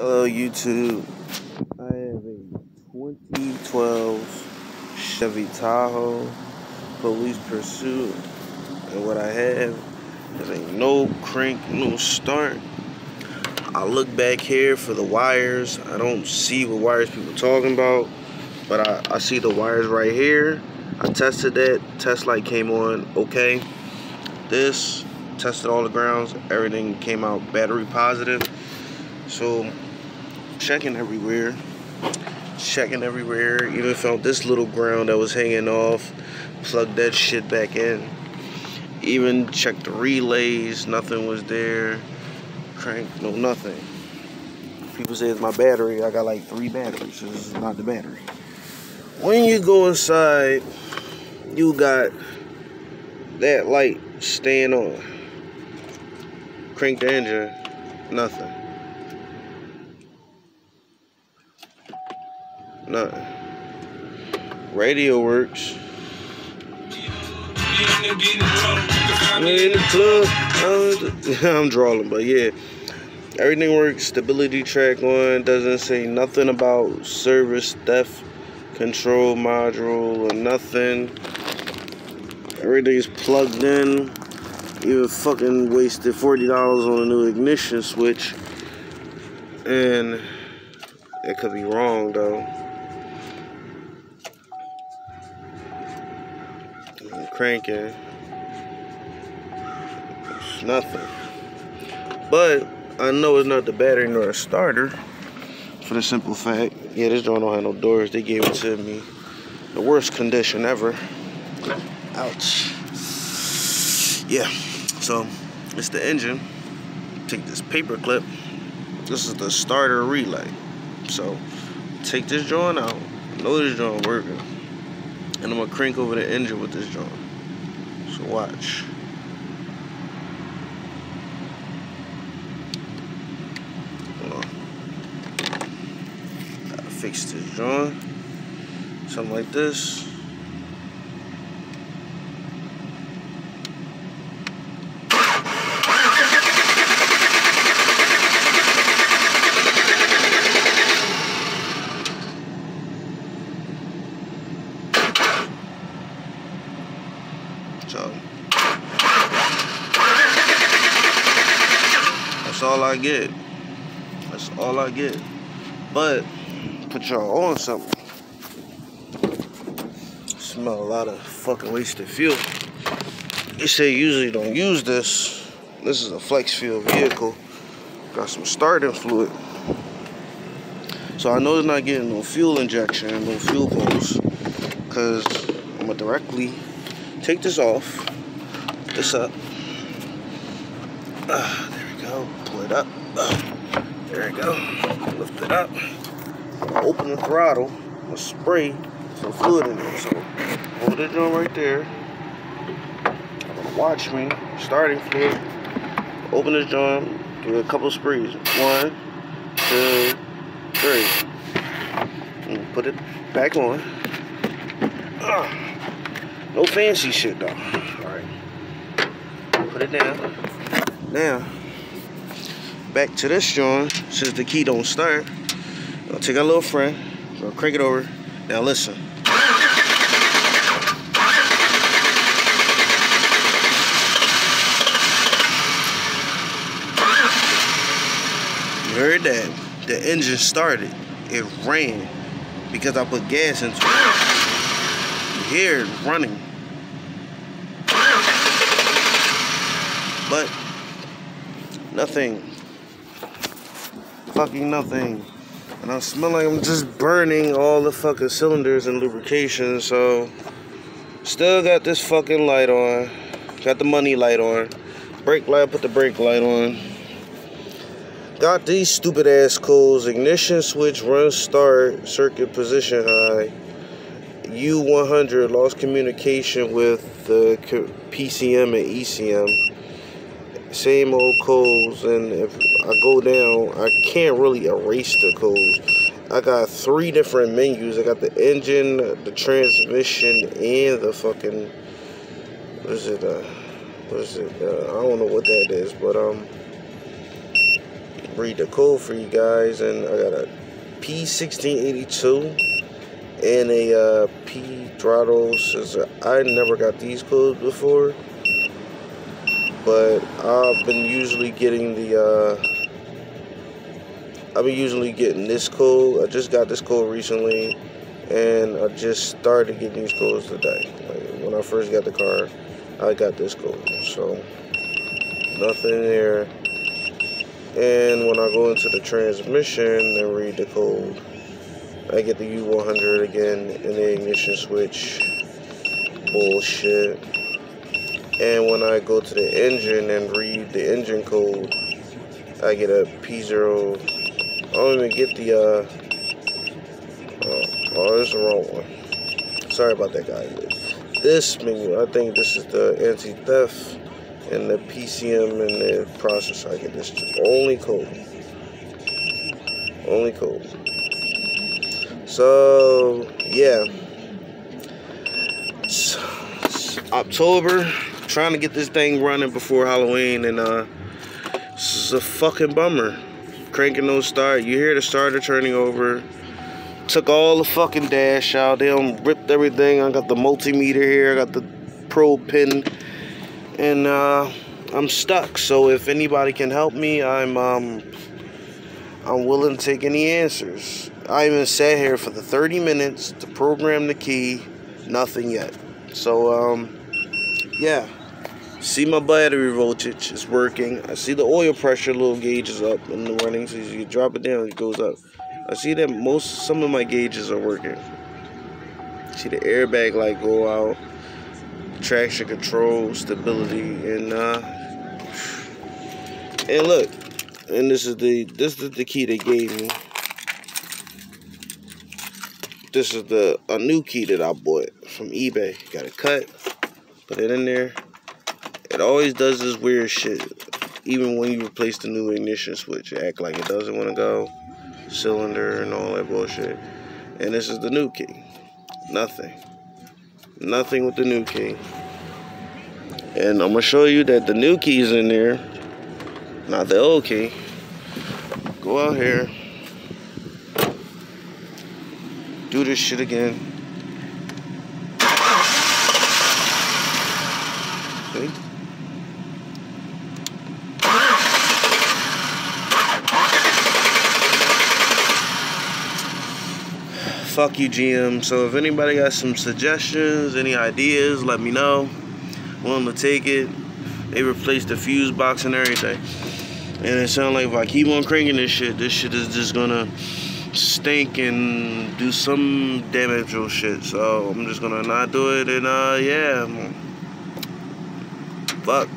Hello YouTube. I have a 2012 Chevy Tahoe Police Pursuit. And what I have is a no crank, no start. I look back here for the wires. I don't see what wires people talking about. But I, I see the wires right here. I tested that. Test light came on okay. This, tested all the grounds. Everything came out battery positive. So, checking everywhere. Checking everywhere. Even found this little ground that was hanging off. Plugged that shit back in. Even checked the relays. Nothing was there. Crank, no nothing. People say it's my battery. I got like three batteries. This is not the battery. When you go inside, you got that light staying on. Crank the engine, nothing. Nothing. Radio works. I'm in the club. I'm drawing, but yeah. Everything works. StabiliTrak on. Doesn't say nothing about service theft control module or nothing. Everything's plugged in. Even fucking wasted $40 on a new ignition switch. And it could be wrong though. Cranking. It's nothing. But I know it's not the battery nor a starter. For the simple fact, yeah, this joint don't have no doors. They gave it to me. The worst condition ever. Ouch. Yeah, so it's the engine. Take this paper clip. This is the starter relay. So take this joint out. know this joint working. And I'm gonna crank over the engine with this joint. Watch. Gotta fix this joint. Something like this. That's all I get. That's all I get. But put y'all on something. Smell a lot of fucking wasted fuel. They say usually don't use this. This is a flex fuel vehicle. Got some starting fluid. So I know it's not getting no fuel injection, no fuel pumps. Cause I'm gonna directly take this off, this up. Uh, there we go. Pull it up. Uh, there we go. Lift it up. Open the throttle. i spray some fluid in there. So hold it on right there. I'm gonna Watch me. Starting fluid. Open this joint. It a couple sprays. One, two, three. And put it back on. Uh. No fancy shit though. Alright. Put it down. Now, back to this joint. Since the key don't start, I'll take our little friend, gonna crank it over. Now listen. You heard that? The engine started. It ran because I put gas into it. It running. But nothing. Fucking nothing. And I smell like I'm just burning all the fucking cylinders and lubrication, so still got this fucking light on. Got the money light on. Brake light, put the brake light on. Got these stupid ass codes. Ignition switch, run start, circuit position high. U100 lost communication with the PCM and ECM same old codes and if I go down I can't really erase the codes. I got three different menus. I got the engine the transmission and the fucking what is it uh what is it uh, I don't know what that is but um read the code for you guys, and I got a P1682 and a uh, P throttle. I never got these codes before, but I've been usually getting the. Uh, I've been usually getting this code. I just got this code recently, and I just started getting these codes today. Like when I first got the car, I got this code. So nothing there. And when I go into the transmission and read the code, I get the U100 again in the ignition switch. Bullshit. And when I go to the engine and read the engine code, I get a P0. I don't even get the, uh, oh, oh this is the wrong one. Sorry about that, guys. This menu, I think this is the anti-theft and the PCM and the processor. I get this only code. Only code. So, yeah. It's, October. Trying to get this thing running before Halloween, and uh, this is a fucking bummer. Cranking no start. You hear the starter turning over. Took all the fucking dash out. They ripped everything. I got the multimeter here. I got the probe pin and uh, I'm stuck. So if anybody can help me, I'm um, I'm willing to take any answers. I even sat here for the 30 minutes to program the key, nothing yet. So um, yeah, see my battery voltage is working. I see the oil pressure little gauge is up in the running, so you drop it down, it goes up. I see that most some of my gauges are working. See the airbag light go out traction control, stability, and uh, and look, and this is the this is the key they gave me. This is the a new key that I bought from eBay. Got it cut, put it in there. It always does this weird shit. Even when you replace the new ignition switch, it act like it doesn't want to go. Cylinder and all that bullshit. And this is the new key. Nothing. Nothing with the new key. And I'm going to show you that the new key is in there. Not the old key. Go out here. Do this shit again. Fuck you, GM. So if anybody got some suggestions, any ideas, let me know. Willing to take it. They replaced the fuse box and everything. And it sounds like if I keep on cranking this shit, this shit is just gonna stink and do some damage or shit. So I'm just gonna not do it and uh yeah. Fuck.